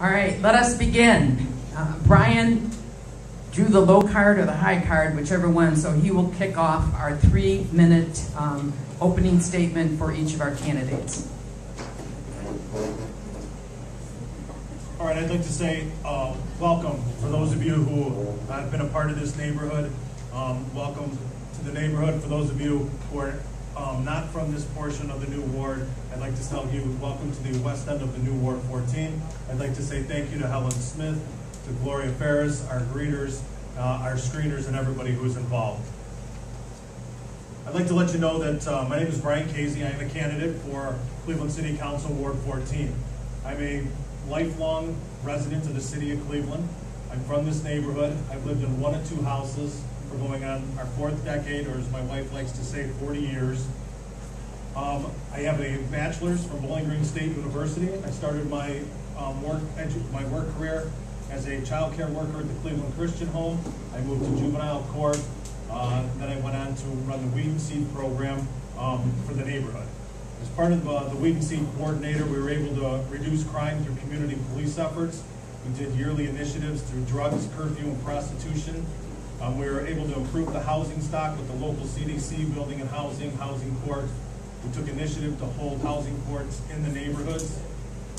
All right, let us begin. Uh, Brian drew the low card or the high card, whichever one, so he will kick off our three-minute um, opening statement for each of our candidates. All right, I'd like to say uh, welcome for those of you who have been a part of this neighborhood. Um, welcome to the neighborhood. For those of you who are um, not from this portion of the new ward, I'd like to tell you welcome to the west end of the new Ward 14. I'd like to say thank you to Helen Smith, to Gloria Ferris, our greeters, uh, our screeners, and everybody who is involved. I'd like to let you know that uh, my name is Brian Kazy. I am a candidate for Cleveland City Council Ward 14. I'm a lifelong resident of the city of Cleveland. I'm from this neighborhood. I've lived in one or two houses for going on our fourth decade, or as my wife likes to say, 40 years. Um, I have a bachelor's from Bowling Green State University. I started my um, work my work career as a child care worker at the Cleveland Christian Home. I moved to juvenile court. Uh, then I went on to run the Weed and Seed program um, for the neighborhood. As part of uh, the Weed and Seed coordinator, we were able to reduce crime through community police efforts. We did yearly initiatives through drugs, curfew, and prostitution. Um, we were able to improve the housing stock with the local CDC, building and housing, housing court. We took initiative to hold housing courts in the neighborhoods.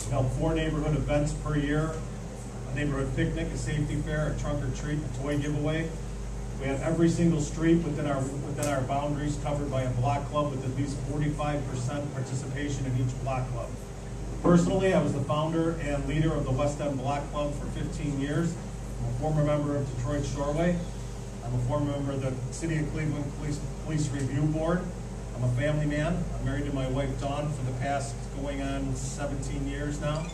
We held four neighborhood events per year, a neighborhood picnic, a safety fair, a trunk or treat, a toy giveaway. We had every single street within our within our boundaries covered by a block club with at least 45% participation in each block club. Personally, I was the founder and leader of the West End Block Club for 15 years. I'm a former member of Detroit Shoreway. I'm a former member of the City of Cleveland Police, Police Review Board. I'm a family man. I'm married to my wife Dawn for the past going on 17 years now.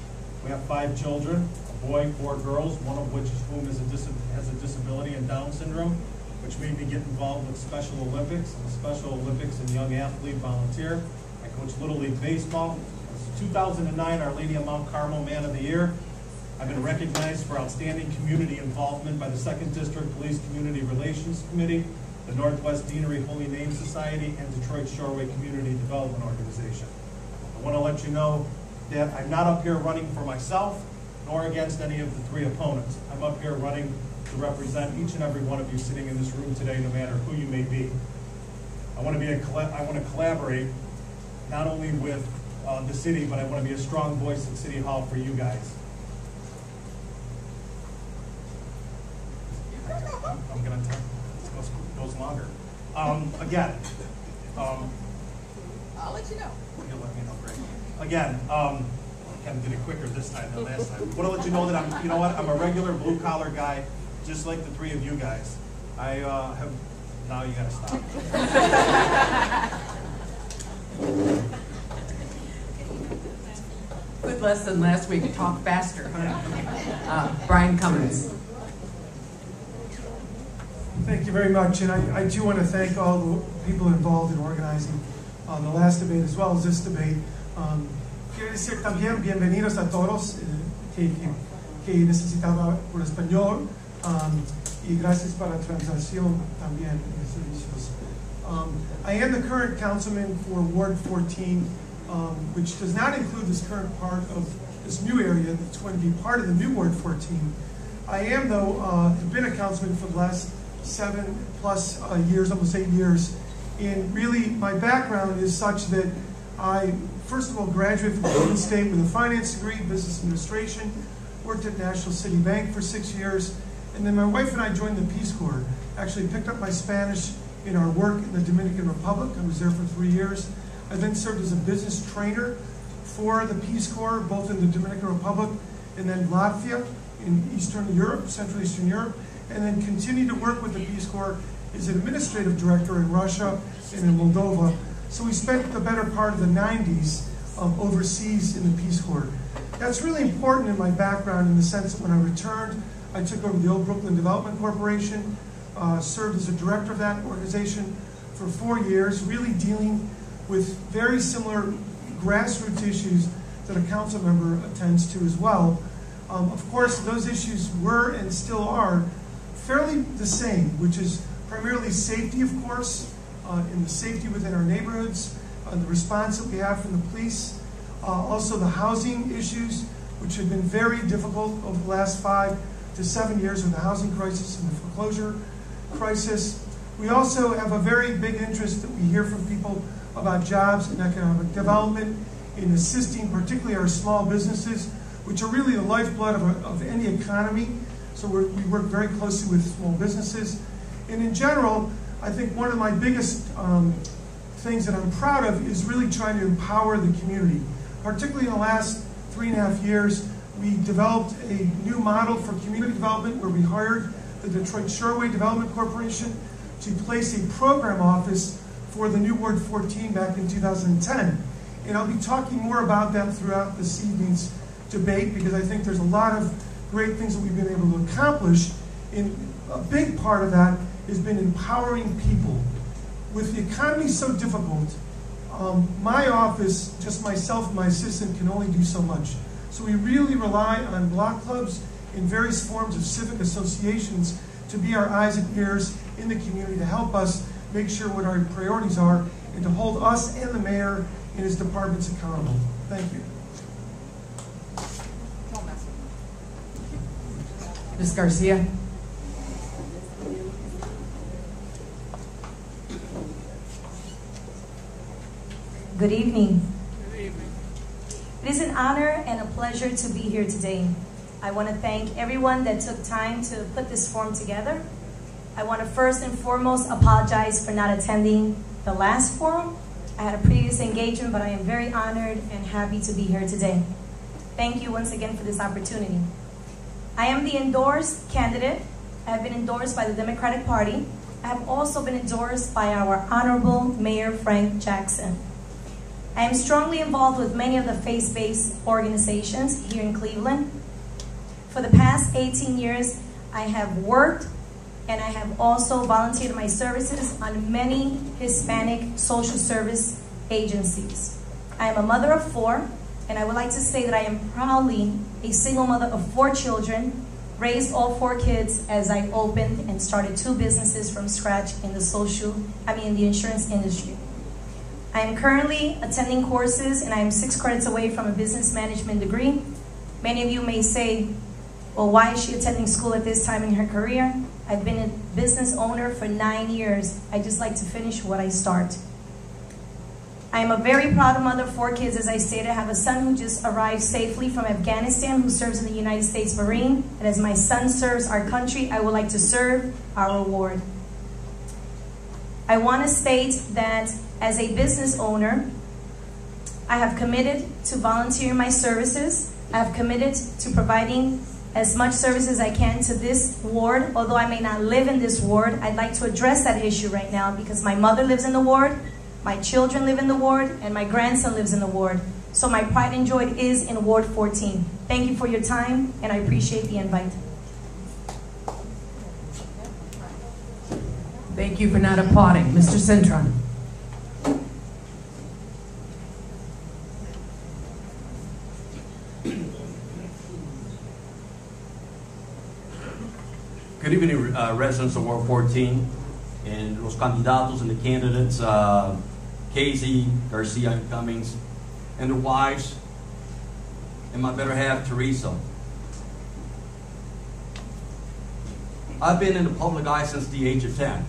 We have five children, a boy, four girls, one of which is whom is a has a disability and Down syndrome, which made me get involved with Special Olympics. I'm a Special Olympics and Young Athlete volunteer. I coach Little League Baseball. 2009 Our Lady of Mount Carmel Man of the Year. I've been recognized for outstanding community involvement by the 2nd District Police Community Relations Committee, the Northwest Deanery Holy Name Society, and Detroit Shoreway Community Development Organization. I want to let you know that I'm not up here running for myself, nor against any of the three opponents. I'm up here running to represent each and every one of you sitting in this room today, no matter who you may be. I want to be a, I want to collaborate not only with uh, the city, but I want to be a strong voice at City Hall for you guys. I'm gonna tell, this goes, goes longer. Um, again, um, I'll let you know. you'll let me know, great. Again, um, kind of did it quicker this time than last time. Want to let you know that I'm, you know what, I'm a regular blue collar guy, just like the three of you guys. I, uh, have, now you gotta stop. Good lesson last week, talk faster. huh? Uh, Brian Cummins. Thank you very much, and I, I do want to thank all the people involved in organizing uh, the last debate as well as this debate. Um, quiero decir también bienvenidos a todos eh, que, que, necesitaba por español um, y gracias para la translación también. Um, I am the current councilman for Ward 14, um, which does not include this current part of this new area that's going to be part of the new Ward 14. I am, though, uh, have been a councilman for the last seven plus uh, years, almost eight years. And really, my background is such that I, first of all, graduated from Cleveland State with a finance degree, business administration, worked at National City Bank for six years, and then my wife and I joined the Peace Corps. Actually picked up my Spanish in our work in the Dominican Republic. I was there for three years. I then served as a business trainer for the Peace Corps, both in the Dominican Republic and then Latvia in Eastern Europe, Central Eastern Europe, and then continued to work with the Peace Corps as an administrative director in Russia and in Moldova. So we spent the better part of the 90s um, overseas in the Peace Corps. That's really important in my background in the sense that when I returned, I took over the Old Brooklyn Development Corporation, uh, served as a director of that organization for four years, really dealing with very similar grassroots issues that a council member attends to as well. Um, of course, those issues were and still are fairly the same, which is primarily safety, of course, uh, and the safety within our neighborhoods, uh, the response that we have from the police, uh, also the housing issues, which have been very difficult over the last five to seven years with the housing crisis and the foreclosure crisis. We also have a very big interest that we hear from people about jobs and economic development in assisting particularly our small businesses, which are really the lifeblood of, a, of any economy. So we work very closely with small businesses. And in general, I think one of my biggest um, things that I'm proud of is really trying to empower the community. Particularly in the last three and a half years, we developed a new model for community development where we hired the Detroit Shoreway Development Corporation to place a program office for the new Ward 14 back in 2010. And I'll be talking more about that throughout this evening's debate because I think there's a lot of great things that we've been able to accomplish. And a big part of that has been empowering people. With the economy so difficult, um, my office, just myself and my assistant, can only do so much. So we really rely on block clubs and various forms of civic associations to be our eyes and ears in the community to help us make sure what our priorities are and to hold us and the mayor and his departments accountable. Thank you. Don't mess with me. Ms. Garcia? Good evening. It is an honor and a pleasure to be here today. I want to thank everyone that took time to put this forum together. I want to first and foremost apologize for not attending the last forum. I had a previous engagement, but I am very honored and happy to be here today. Thank you once again for this opportunity. I am the endorsed candidate. I have been endorsed by the Democratic Party. I have also been endorsed by our Honorable Mayor Frank Jackson. I am strongly involved with many of the faith-based organizations here in Cleveland. For the past 18 years, I have worked and I have also volunteered my services on many Hispanic social service agencies. I am a mother of four, and I would like to say that I am proudly a single mother of four children, raised all four kids as I opened and started two businesses from scratch in the social, I mean, in the insurance industry. I am currently attending courses and I am six credits away from a business management degree. Many of you may say, well, why is she attending school at this time in her career? I've been a business owner for nine years. I just like to finish what I start. I am a very proud mother of four kids, as I stated. I have a son who just arrived safely from Afghanistan who serves in the United States Marine. And as my son serves our country, I would like to serve our award. I want to state that as a business owner, I have committed to volunteering my services. I have committed to providing as much service as I can to this ward. Although I may not live in this ward, I'd like to address that issue right now because my mother lives in the ward, my children live in the ward, and my grandson lives in the ward. So my pride and joy is in Ward 14. Thank you for your time, and I appreciate the invite. Thank you for not applauding. Mr. Cintron? Good evening, uh, residents of Ward 14 and los candidatos and the candidates, uh, Kazy, Garcia, and Cummings, and their wives, and my better half, Teresa. I've been in the public eye since the age of 10.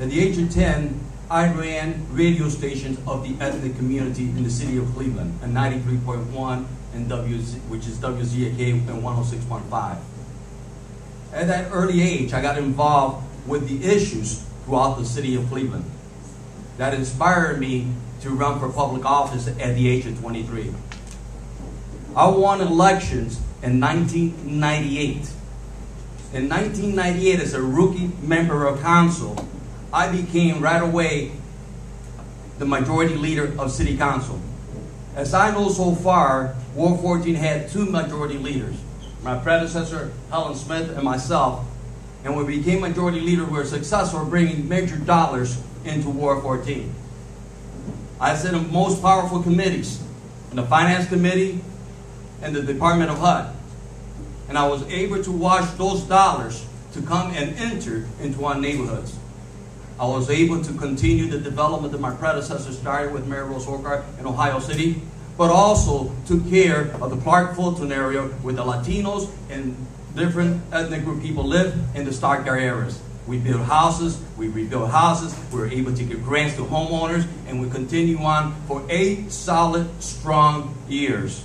At the age of 10, I ran radio stations of the ethnic community in the city of Cleveland, at 93.1 and WZ, which is WZAK and 106.5. At that early age, I got involved with the issues throughout the city of Cleveland. That inspired me to run for public office at the age of 23. I won elections in 1998. In 1998, as a rookie member of council, I became right away the majority leader of city council. As I know so far, Ward 14 had two majority leaders my predecessor, Helen Smith, and myself. And when we became majority leader, we were successful in bringing major dollars into War 14. I sit in most powerful committees, in the Finance Committee and the Department of HUD. And I was able to watch those dollars to come and enter into our neighborhoods. I was able to continue the development that my predecessor started with Mayor Rose Hogarth in Ohio City but also took care of the Clark Fulton area where the Latinos and different ethnic group people live in the Stockyards areas. We build houses, we rebuild houses, We're able to give grants to homeowners, and we continue on for eight solid, strong years.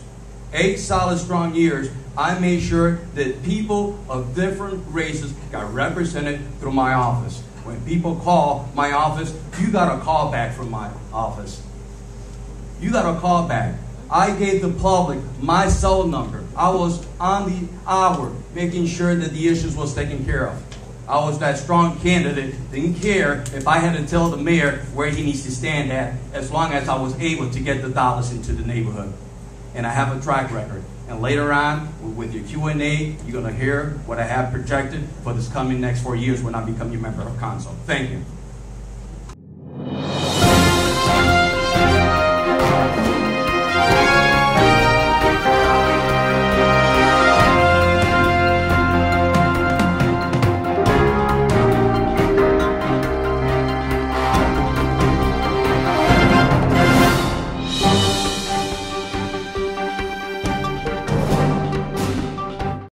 Eight solid, strong years, I made sure that people of different races got represented through my office. When people call my office, you got a call back from my office. You got a call back. I gave the public my cell number. I was on the hour making sure that the issues was taken care of. I was that strong candidate, didn't care if I had to tell the mayor where he needs to stand at, as long as I was able to get the dollars into the neighborhood. And I have a track record. And later on, with your Q&A, you're going to hear what I have projected for this coming next four years when I become your member of council. Thank you.